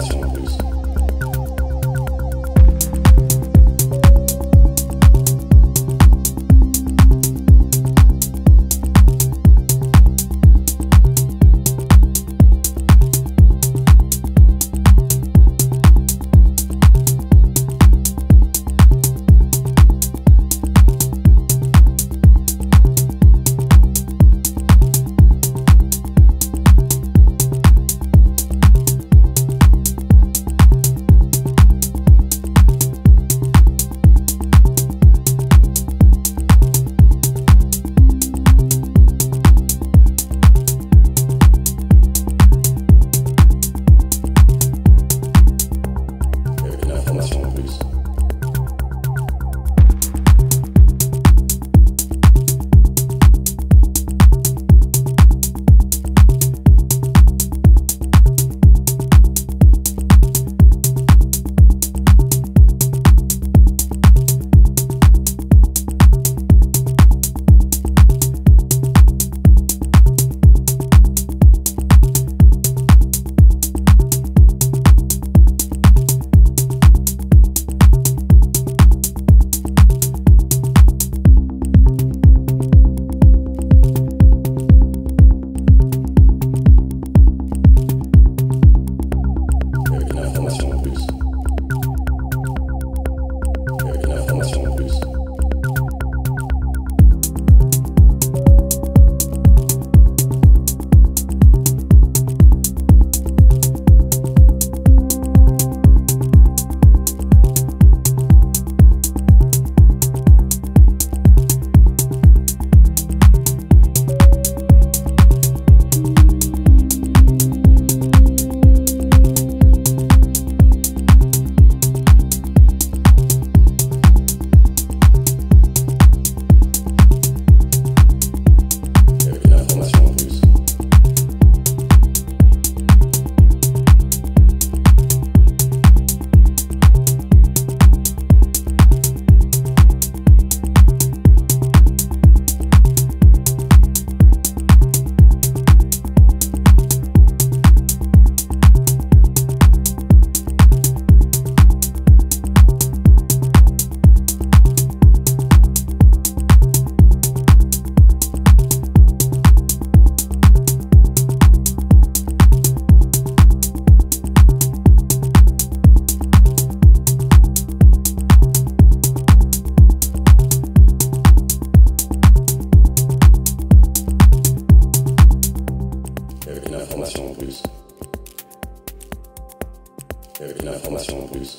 Soulful. avec une information en plus.